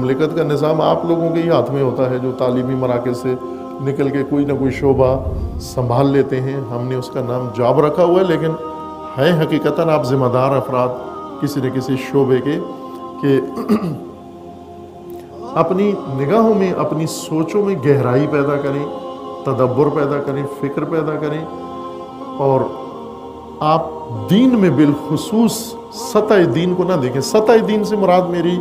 مملکت کا نظام آپ لوگوں کے ہی ہاتھ میں ہوتا ہے جو تعلیمی مراکز سے نکل کے کوئی نہ کوئی شعبہ سنبھال لیتے ہیں۔ ہم نے اس کا نام جاب رکھا ہوا ہے، لیکن ہے حقیقتاً آپ ذمہ دار افراد کسی نہ کسی شعبے کے کہ اپنی نگاہوں میں، اپنی سوچوں میں گہرائی پیدا کریں، تدبر پیدا کریں، فکر پیدا کریں اور آپ دین میں بالخصوص سطح دین کو نہ دیکھیں۔ سطح دین سے مراد میری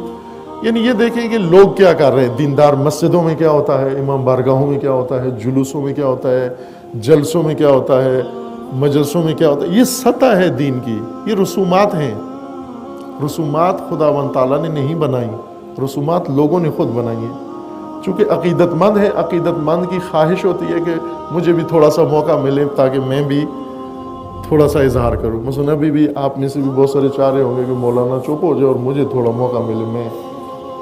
یعنی یہ دیکھیں کہ لوگ کیا کر رہے ہیں؟ دیندار مسجدوں میں کیا ہوتا ہے؟ امام بارگاہوں میں کیا ہوتا ہے؟ جلوسوں میں کیا ہوتا ہے؟ جلسوں میں کیا ہوتا ہے؟ مجلسوں میں کیا ہوتا ہے؟ یہ سطح ہے دین کی، یہ رسومات ہیں۔ رسومات خدا و تعالیٰ نے نہیں بنائی، رسومات لوگوں نے خود بنائی ہیں۔ چونکہ عقیدت مند ہے، عقیدت مند کی خواہش ہوتی ہے کہ مجھے بھی تھوڑا سا موقع ملے تاکہ میں بھی تھوڑا سا اظہار کروں۔ مثلاً ابھی بھی، آپ میں سے بھی بہت سارے چاہ رہے ہوں گے کہ مولانا چپ ہو جائے اور مجھے تھوڑا موقع ملے، میں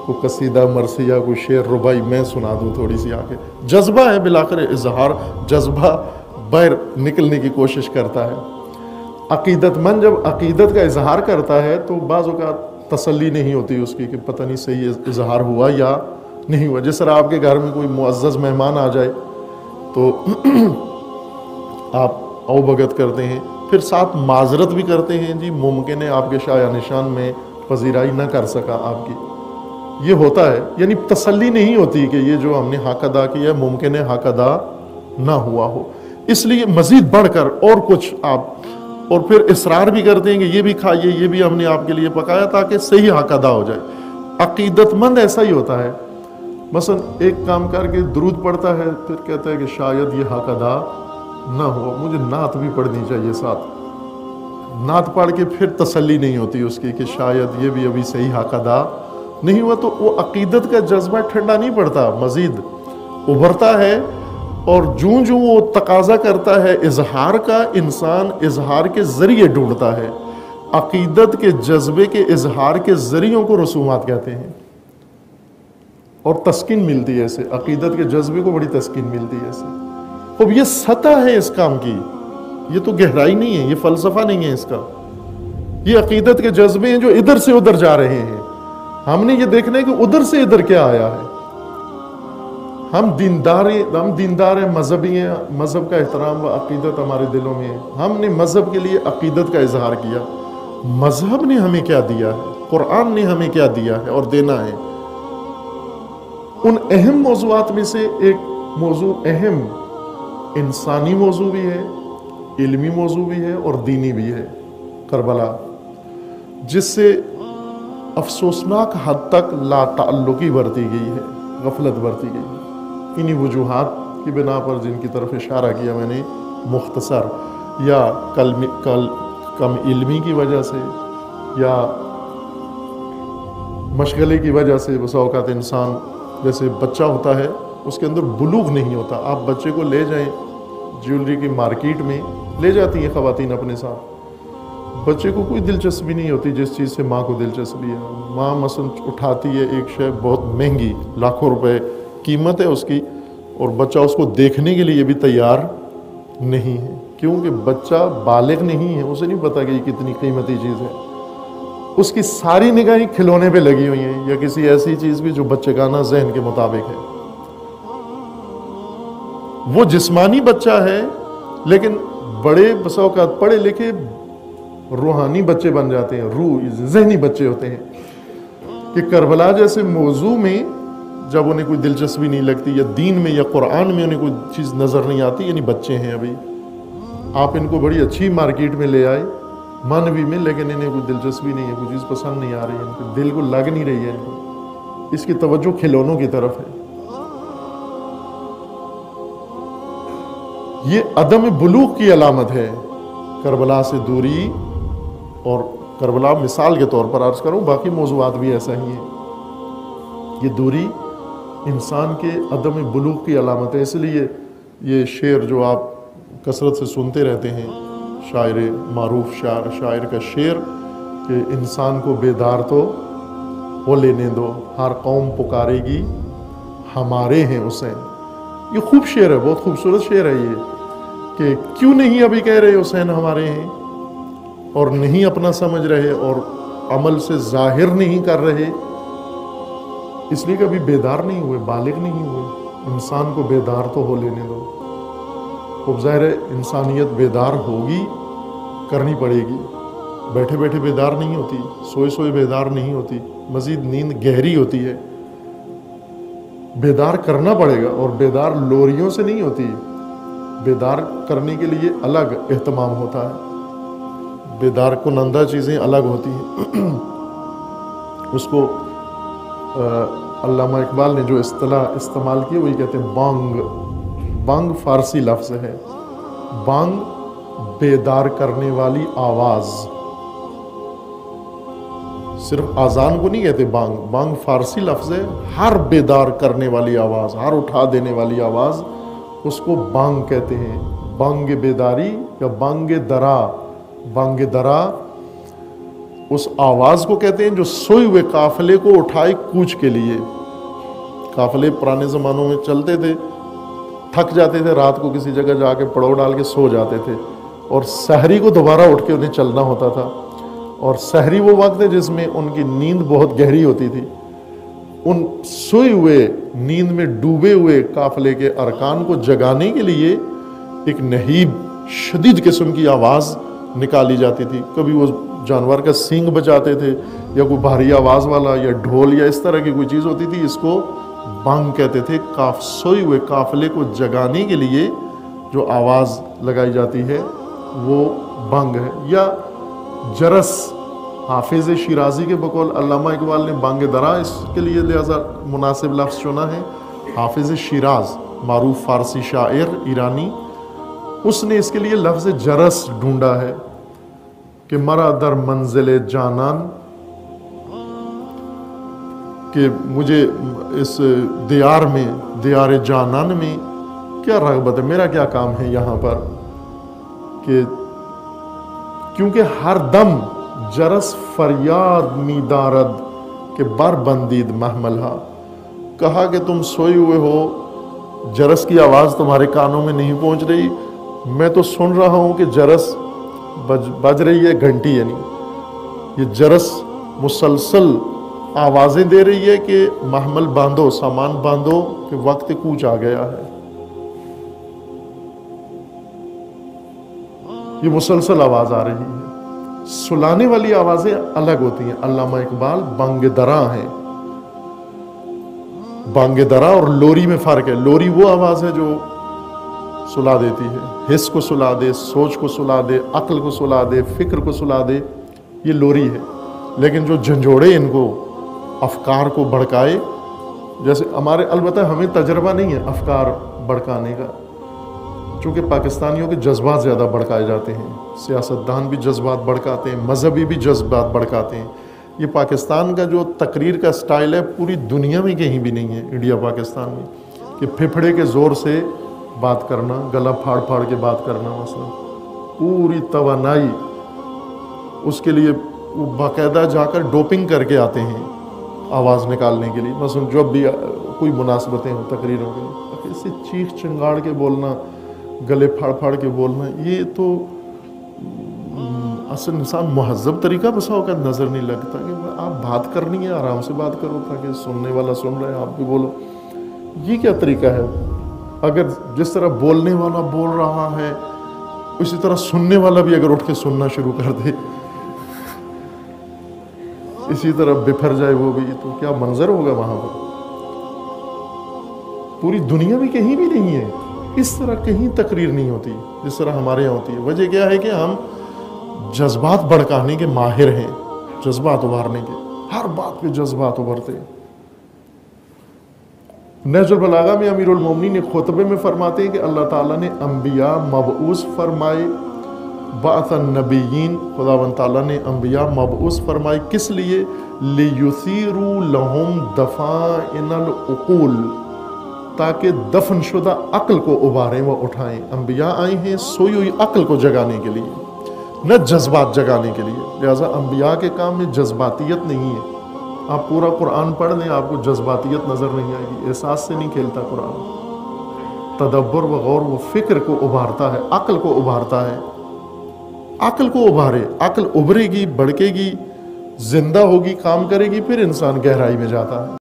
کوئی قصیدہ مرثیہ کوئی شعر ربائی میں سنا دوں تھوڑی سی آ کے جذبہ ہے بلاخر اظہار، جذبہ باہر نکلنے کی کوشش کرتا ہے۔ عقیدت مند جب عقیدت کا اظہار کرتا ہے تو بعض اوقات تسلی نہیں ہوتی اس کی کہ پتہ نہیں صحیح اظہار ہوا یا نہیں ہوا۔ جس طرح آپ کے گھر میں کوئی معزز مہمان آ جائے تو آپ او بھگت کرتے ہیں۔ پھر ساتھ معذرت بھی کرتے ہیں جی ممکن ہے آپ کے شاع نشان میں پذیرائی نہ کر سکا آپ کی۔ یہ ہوتا ہے یعنی تسلی نہیں ہوتی کہ یہ جو ہم نے حق ادا کیا ممکن ہے حق ادا نہ ہوا ہو۔ اس لیے مزید بڑھ کر اور کچھ آپ اور پھر اصرار بھی کرتے ہیں کہ یہ بھی کھائیے، یہ بھی ہم نے آپ کے لیے پکایا تاکہ صحیح حق ادا ہو جائے۔ عقیدت مند ایسا ہی ہوتا ہے۔ مثلا ایک کام کر کے درود پڑتا ہے، پھر کہتا ہے کہ شاید یہ حق ادا نہ ہو۔ مجھے نعت بھی پڑھنی چاہیے ساتھ۔ نعت پڑھ کے پھر تسلی نہیں ہوتی اس کی کہ شاید یہ بھی ابھی صحیح حق ادا نہیں ہوا تو وہ عقیدت کا جذبہ ٹھنڈا نہیں پڑتا، مزید ابھرتا ہے اور جوں جوں وہ تقاضا کرتا ہے، اظہار کا انسان اظہار کے ذریعے ڈھونڈتا ہے۔ عقیدت کے جذبے کے اظہار کے ذریعوں کو رسومات کہتے ہیں۔ اور تسکین ملتی ہے اسے، عقیدت کے جذبے کو بڑی تسکین ملتی ہے اسے۔ اب یہ سطح ہے اس کام کی۔ یہ تو گہرائی نہیں ہے، یہ فلسفہ نہیں ہے اس کا۔ یہ عقیدت کے جذبے ہیں جو ادھر سے ادھر جا رہے ہیں۔ ہم نے یہ دیکھنا ہے کہ ادھر سے ادھر کیا آیا ہے۔ ہم دیندار ہم دیندار ہیں مذہبی ہیں، مذہب کا احترام و عقیدت ہمارے دلوں میں ہے۔ ہم نے مذہب کے لیے عقیدت کا اظہار کیا۔ مذہب نے ہمیں کیا دیا ہے؟ قرآن نے ہمیں کیا دیا ہے اور دینا ہے۔ ان اہم موضوعات میں سے ایک موضوع اہم انسانی موضوع بھی ہے، علمی موضوع بھی ہے اور دینی بھی ہے۔ کربلا، جس سے افسوسناک حد تک لا تعلقی برتی گئی ہے، غفلت برتی گئی ہے۔ انہی وجوہات کی بنا پر جن کی طرف اشارہ کیا میں نے، مختصر یا کل کل، کم علمی کی وجہ سے یا مشغلے کی وجہ سے بس اوقات انسان جیسے بچہ ہوتا ہے، اس کے اندر بلوغ نہیں ہوتا۔ آپ بچے کو لے جائیں جیولری کی مارکیٹ میں، لے جاتی ہیں خواتین اپنے ساتھ۔ بچے کو کوئی دلچسپی نہیں ہوتی جس چیز سے ماں کو دلچسپی ہے۔ ماں مثلا اٹھاتی ہے ایک شے بہت مہنگی، لاکھوں روپے قیمت ہے اس کی، اور بچہ اس کو دیکھنے کے لیے بھی تیار نہیں ہے۔ کیونکہ بچہ بالغ نہیں ہے، اسے نہیں پتا کہ یہ کتنی قیمتی چیز ہے۔ اس کی ساری نگاہیں کھلونے پہ لگی ہوئی ہیں، یا کسی ایسی چیز بھی جو بچے کا نا ذہن کے مطابق ہے۔ وہ جسمانی بچہ ہے، لیکن بڑے بسا اوقات پڑھے لکھے روحانی بچے بن جاتے ہیں، روح، ذہنی بچے ہوتے ہیں۔ کہ کربلا جیسے موضوع میں جب انہیں کوئی دلچسپی نہیں لگتی یا دین میں یا قرآن میں انہیں کوئی چیز نظر نہیں آتی یعنی بچے ہیں ابھی۔ آپ ان کو بڑی اچھی مارکیٹ میں لے آئے، مانوی میں، لیکن انہیں کوئی دلچسپی نہیں ہے، کوئی چیز پسند نہیں آ رہی ہے۔ ان کو دل کو لگ نہیں رہی ہے۔ ان کو اس کی توجہ کھلونوں کی طرف ہے۔ یہ عدم بلوغ کی علامت ہے۔ کربلا سے دوری اور کربلا مثال کے طور پر عرض کروں، باقی موضوعات بھی ایسا ہی ہیں۔ یہ دوری انسان کے عدم بلوغ کی علامت ہے اس لیے یہ شعر جو آپ کثرت سے سنتے رہتے ہیں، شاعر معروف شاعر شاعر کا شعر کہ انسان کو بیدار تو وہ لینے دو، ہر قوم پکارے گی، ہمارے ہیں حسین یہ خوب شعر ہے، بہت خوبصورت شعر ہے یہ کہ کیوں نہیں ابھی کہہ رہے حسین ہمارے ہیں؟ اور نہیں اپنا سمجھ رہے اور عمل سے ظاہر نہیں کر رہے، اس لیے کبھی بیدار نہیں ہوئے، بالغ نہیں ہوئے۔ انسان کو بیدار تو ہو لینے دو۔ خوب ظاہر ہے انسانیت بیدار ہوگی، کرنی پڑے گی۔ بیٹھے بیٹھے بیدار نہیں ہوتی، سوئے سوئے بیدار نہیں ہوتی، مزید نیند گہری ہوتی ہے۔ بیدار کرنا پڑے گا اور بیدار لوریوں سے نہیں ہوتی۔ بیدار کرنے کے لیے الگ اہتمام ہوتا ہے۔ بیدار کنندہ چیزیں الگ ہوتی ہیں۔ اس کو علامہ اقبال نے جو اصطلاح استعمال کی، وہی کہتے ہیں بانگ۔ بانگ فارسی لفظ ہے۔ بانگ بیدار کرنے والی آواز۔ صرف آزان کو نہیں کہتے بانگ۔ بانگ فارسی لفظ ہے۔ ہر بیدار کرنے والی آواز، ہر اٹھا دینے والی آواز، اس کو بانگ کہتے ہیں۔ بانگ بیداری یا بانگ درا۔ بانگ درا، اس آواز کو کہتے ہیں جو سوئے ہوئے قافلے کو اٹھائے کوچ کے لیے۔ قافلے پرانے زمانوں میں چلتے تھے، تھک جاتے تھے، رات کو کسی جگہ جا کے پڑو ڈال کے سو جاتے تھے۔ اور سحری کو دوبارہ اٹھ کے انہیں چلنا ہوتا تھا۔ اور سحری وہ وقت ہے جس میں ان کی نیند بہت گہری ہوتی تھی۔ ان سوئے ہوئے نیند میں ڈوبے ہوئے قافلے کے ارکان کو جگانے کے لیے ایک نہیب شدید قسم کی آواز نکالی جاتی تھی۔ کبھی وہ جانور کا سینگ بچاتے تھے یا کوئی بھاری آواز والا یا ڈھول یا اس طرح کی کوئی چیز ہوتی تھی، اس کو بانگ کہتے تھے، کاف سوئے ہوئے قافلے کو جگانے کے لیے جو آواز لگائی جاتی ہے، وہ بانگ ہے۔ یا جرس، حافظ شیرازی کے بقول علامہ اقبال نے بانگ درا، اس کے لیے لہذا مناسب لفظ چنا ہے۔ حافظ شیراز، معروف فارسی شاعر، ایرانی۔ اس نے اس کے لیے لفظ جرس ڈھونڈا ہے کہ مرا در منزل جانان، کہ مجھے اس دیار میں، دیار جانان میں کیا رغبت ہے؟ میرا کیا کام ہے یہاں پر؟ کہ کیونکہ ہر دم جرس فریاد می دارد کہ بر بندید محملہ کہا کہ تم سوئے ہوئے ہو، جرس کی آواز تمہارے کانوں میں نہیں پہنچ رہی۔ میں تو سن رہا ہوں کہ جرس بج رہی ہے گھنٹی یعنی یہ جرس مسلسل آوازیں دے رہی ہے کہ محمل باندھو، سامان باندھو کہ وقت کوچ آ گیا ہے۔ یہ مسلسل آواز آ رہی ہے۔ سلانے والی آوازیں الگ ہوتی ہیں۔ علامہ اقبال بانگ درا ہیں۔ بانگ درا اور لوری میں فرق ہے۔ لوری وہ آواز ہے جو سلا دیتی ہے حص کو سلا دے، سوچ کو سلا دے، عقل کو سلا دے، فکر کو سلا دے، یہ لوری ہے۔ لیکن جو جھنجھوڑے ان کو، افکار کو بڑکائے جیسے ہمارے، البتہ ہمیں تجربہ نہیں ہے افکار بڑکانے کا۔ چونکہ پاکستانیوں کے جذبات زیادہ بڑھکائے جاتے ہیں، سیاستدان بھی جذبات بڑھکاتے ہیں، مذہبی بھی جذبات بڑھکاتے ہیں۔ یہ پاکستان کا جو تقریر کا سٹائل ہے، پوری دنیا میں کہیں بھی نہیں ہے، انڈیا پاکستان میں، کہ پھپھڑے کے زور سے بات کرنا، گلا پھاڑ پھاڑ کے بات کرنا مثلا۔ پوری توانائی۔ اس کے لیے وہ باقاعدہ جا کر ڈوپنگ کر کے آتے ہیں آواز نکالنے کے لیے۔ مثلا جب بھی کوئی مناسبتیں ہوں، تقریروں کے لیے۔ ایسے چیخ چنگاڑ کے بولنا، گلے پھاڑ پھاڑ کے بولنا، یہ تو اصل انسان مہذب طریقہ بسا کا نظر نہیں لگتا کہ آپ بات کرنی ہے، آرام سے بات کرو تاکہ سننے والا سن رہے ہیں آپ بھی بولو۔ یہ کیا طریقہ ہے؟ اگر جس طرح بولنے والا بول رہا ہے، اسی طرح سننے والا بھی اگر اٹھ کے سننا شروع کر دے۔ اسی طرح بفر جائے وہ بھی، تو کیا منظر ہوگا وہاں پر؟ پوری دنیا بھی کہیں بھی نہیں ہے۔ اس طرح کہیں تقریر نہیں ہوتی، جس طرح ہمارے یہاں ہوتی ہے۔ وجہ کیا ہے کہ ہم جذبات بڑکانے کے ماہر ہیں، جذبات ابھارنے کے۔ ہر بات پہ جذبات ابھرتے ہیں۔ نہج البلاغہ میں امیر المومنی نے خطبے میں فرماتے ہیں کہ اللہ تعالیٰ نے انبیاء مبعوث فرمائے، بعث النبیین خدا و تعالیٰ نے انبیاء مبعوث فرمائے، کس لیے؟ لیثیرو لہم دفائن العقول، تاکہ دفن شدہ عقل کو ابھاریں و اٹھائیں۔ انبیاء آئے ہیں سوئی ہوئی عقل کو جگانے کے لیے، نہ جذبات جگانے کے لیے۔ لہٰذا انبیاء کے کام میں جذباتیت نہیں ہے۔ آپ پورا قرآن پڑھ لیں، آپ کو جذباتیت نظر نہیں آئے گی۔ احساس سے نہیں کھیلتا قرآن۔ تدبر و غور و فکر کو ابھارتا ہے، عقل کو ابھارتا ہے۔ عقل کو ابھارے، عقل ابھرے گی بڑکے گی، زندہ ہوگی، کام کرے گی، پھر انسان گہرائی میں جاتا ہے۔